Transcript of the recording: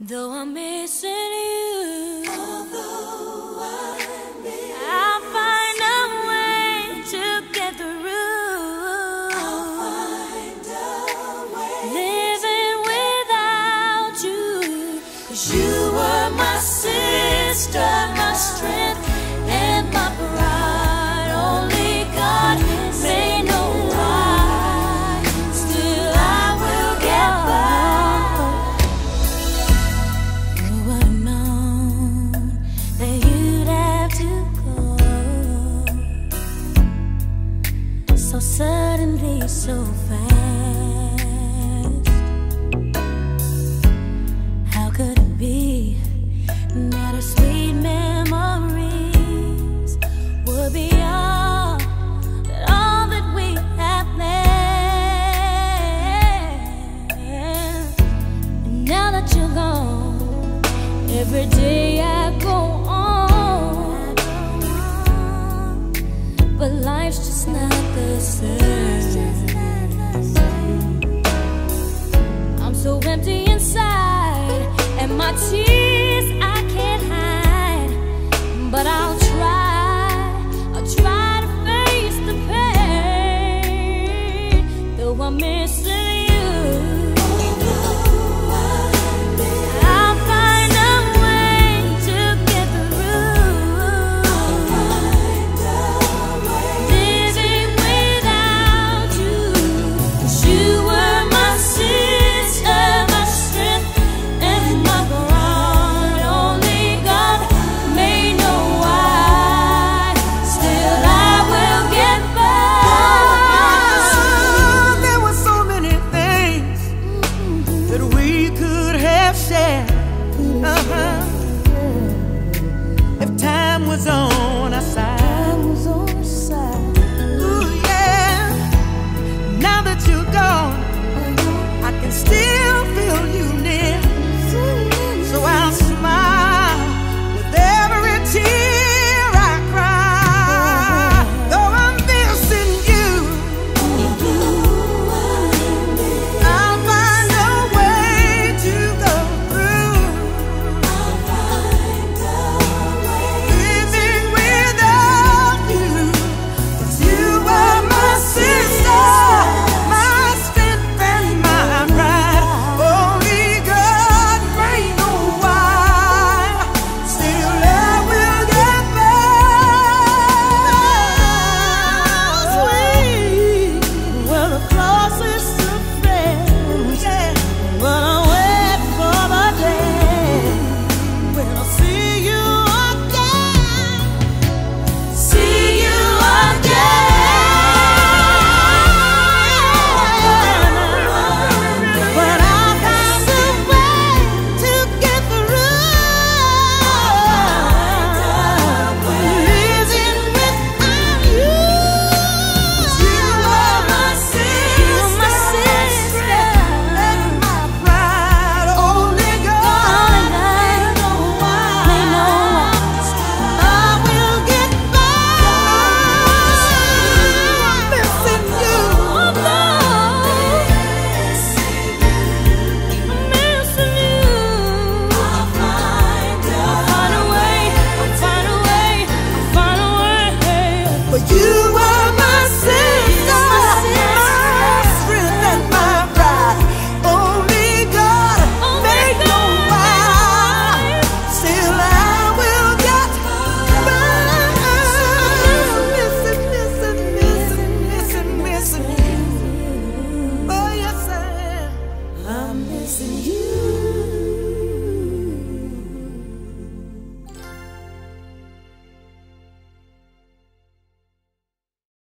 Though I'm missing you, I'll find a way to get through. Living without you, 'cause you were my sister, my strength, so fast? How could it be that our sweet memories would be all that all that we have left? And now that you're gone, every day I go on, but life's just not the same. Empty inside, and my tears If time was on our side. Ooh, yeah. Now that you're gone, I can still